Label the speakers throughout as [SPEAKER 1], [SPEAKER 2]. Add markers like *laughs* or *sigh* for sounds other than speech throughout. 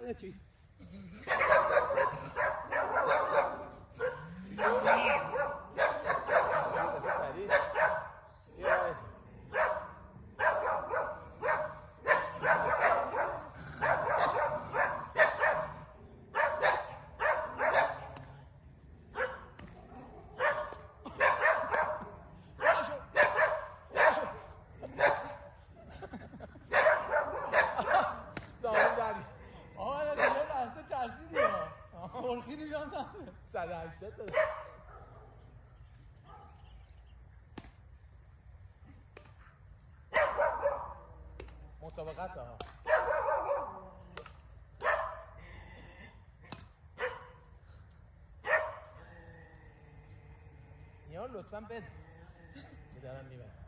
[SPEAKER 1] I'll let you. بعد مسابقت ها یا لطفا بده میدارم می‌برم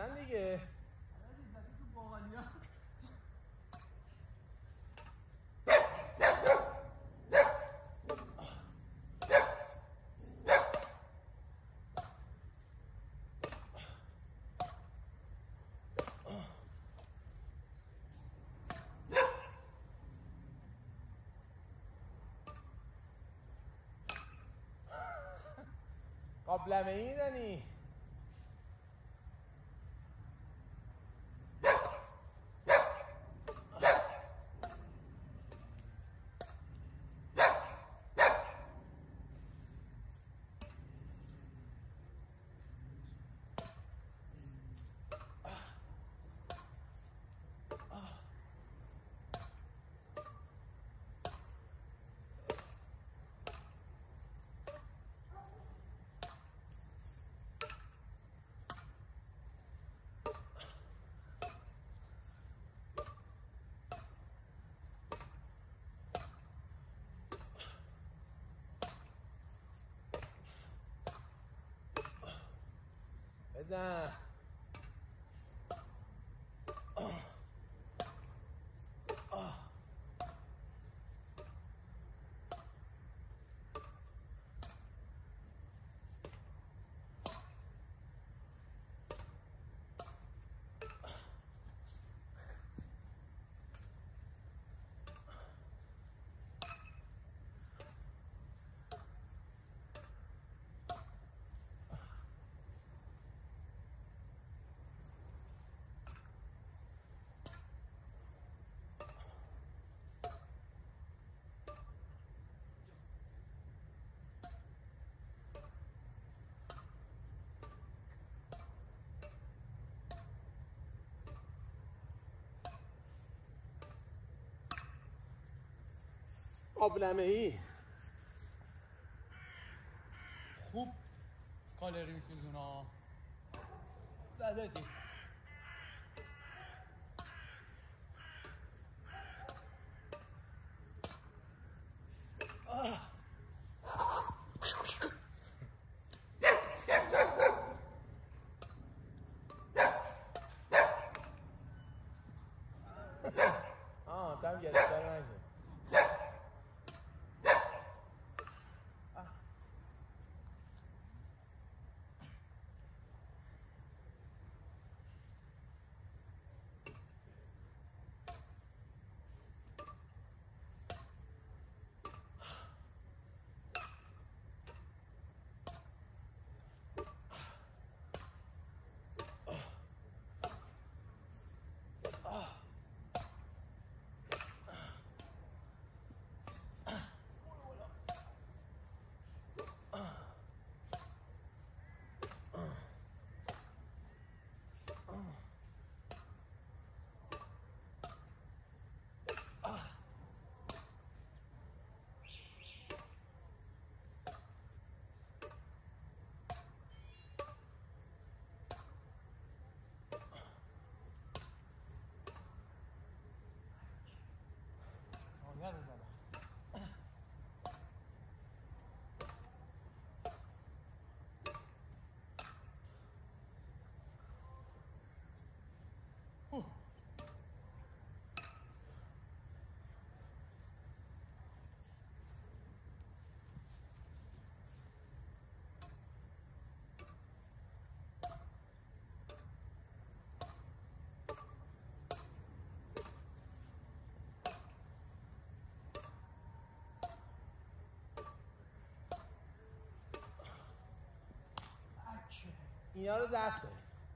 [SPEAKER 1] بزن دیگه. قابلمه ای دنی. بزن قابلمه ای خوب کالری میسوزونا. رو ضبط کن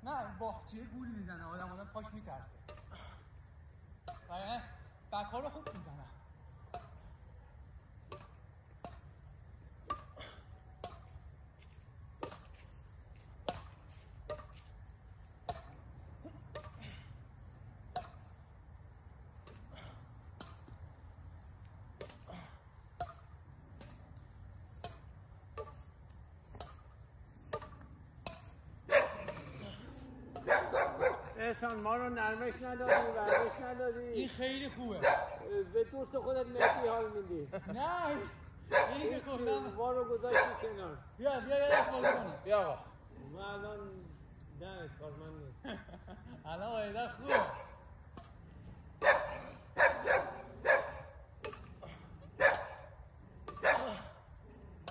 [SPEAKER 2] نه باخچیه گول می‌زنه. آدم آدم پاش میترسه. و بکار رو خوب می‌زنه.
[SPEAKER 3] احسان ما رو نرمش ندادی ورزش ندادی.
[SPEAKER 2] این خیلی خوبه.
[SPEAKER 3] به دوست خودت مهدی حال میدی.
[SPEAKER 2] نه این کلا
[SPEAKER 3] ما رو گذاشتی کنار.
[SPEAKER 2] بیا بیا یه دست بازی کنه
[SPEAKER 1] بیا آقا.
[SPEAKER 3] ما الان نه کارمند نیست. *laughs*
[SPEAKER 2] الان قایده خوبه.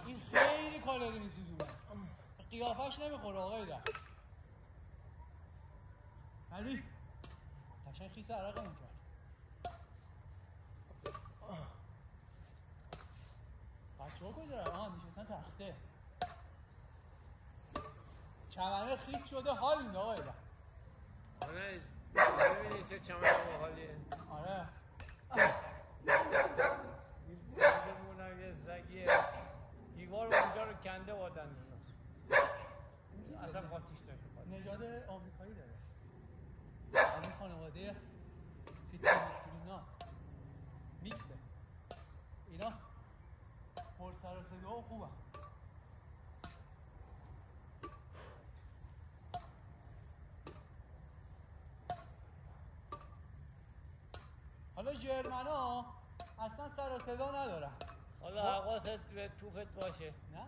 [SPEAKER 2] این خیلی کالری میسوزونه. قیافش نمی‌خوره آقای ده علی. قشنگ خیس عرق می‌کرد بچه ها کجا؟ آها نشستن تخته. چمنه خیس شده حال میده آقای
[SPEAKER 3] آره ببینی چه چمن باحالیه
[SPEAKER 2] آره
[SPEAKER 3] دیدمونم یه زگیه دیوار اونجا رو کنده بادن اصلا قاطیش نشد
[SPEAKER 2] نژاد آمریکایی داره از این خانواده فیترینا میکسه اینا پر سر و صدا و خوبه حالا جرمنا اصلا سر و صدا ندارن
[SPEAKER 3] حالا حواست به توفت باشه.
[SPEAKER 2] نه.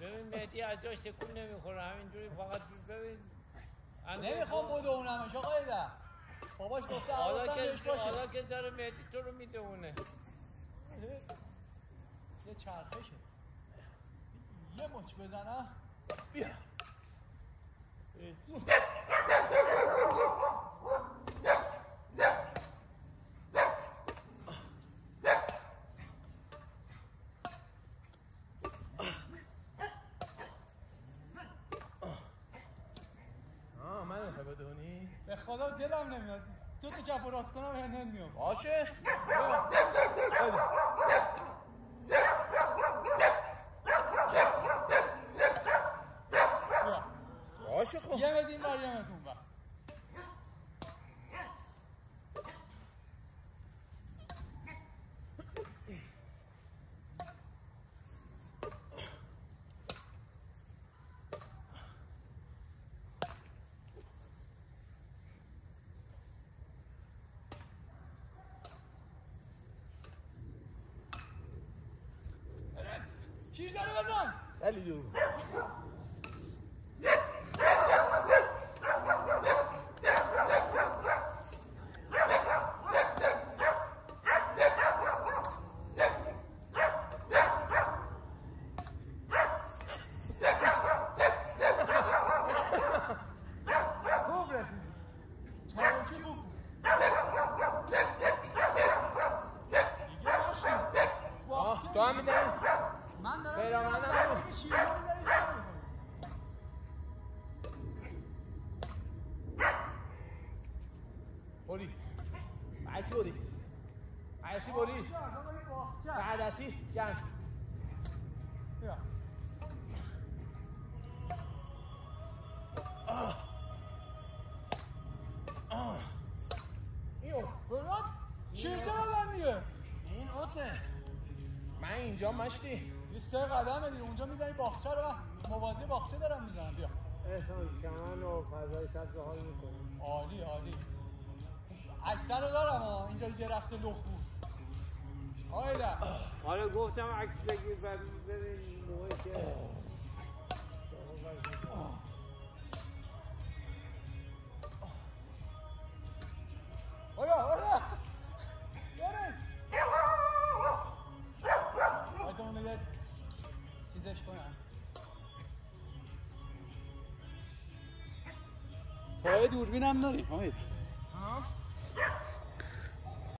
[SPEAKER 3] ببین مهدی از جاش تکون نمی‌خوره. همینجوری فقط ببین.
[SPEAKER 2] نمی‌خوام بدونمش آقای ده. باباش گفته
[SPEAKER 3] حالا که
[SPEAKER 2] باشه.
[SPEAKER 3] حالا که داره مهدی تو رو می‌دونه.
[SPEAKER 2] یه چرخشه. یه مچ بزنم.
[SPEAKER 1] بیا.
[SPEAKER 2] به خدا دلم نمیاد. تو تو چپ و راست کنم یا هند
[SPEAKER 1] باشه. باشه خب.
[SPEAKER 2] یه
[SPEAKER 1] مدین
[SPEAKER 2] این بر یه بر. 200 Ramazan. 50
[SPEAKER 1] diyorum. بعدی بولی؟
[SPEAKER 2] باغچه، اصلا داری باغچه.
[SPEAKER 1] بعدتی گنج.
[SPEAKER 2] بیا.
[SPEAKER 1] اینو
[SPEAKER 2] برات شیرجه بزن دیگه؟
[SPEAKER 1] این اوته. من اینجا مشتی.
[SPEAKER 2] یه سه قدمه دیگه. اونجا می‌زنی باغچه رو. موازی باغچه دارم می‌زنم بیا.
[SPEAKER 3] احسان چمن و فضای سبز حال می‌کنه
[SPEAKER 2] عالی عالی. اکثر رو دارم ها اینجا درخت لخ بود. آیده
[SPEAKER 3] حالا گفتم عکس بگیر بعد ببین موقعی که
[SPEAKER 2] آیا آیا. بریم. واسه اون یه چیزش کنم. پای دوربین هم داریم حمید